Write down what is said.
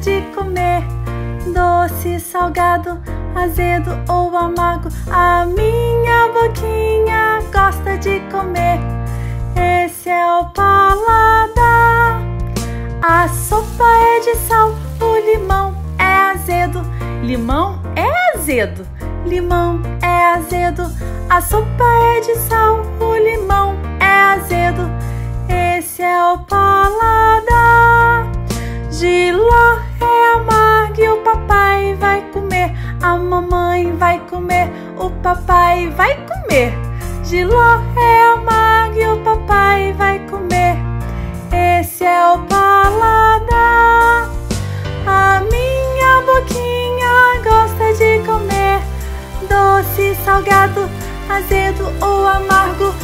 de comer doce, salgado, azedo ou amargo. A minha boquinha gosta de comer. Esse é o paladar. A sopa é de sal, o limão é azedo. Limão é azedo. Limão é azedo. A sopa é de sal, o limão é azedo. Esse é o paladar. Papai vai comer. Giló é amargo e o papai vai comer. Esse é o paladar. A minha boquinha gosta de comer doce, salgado, azedo ou amargo.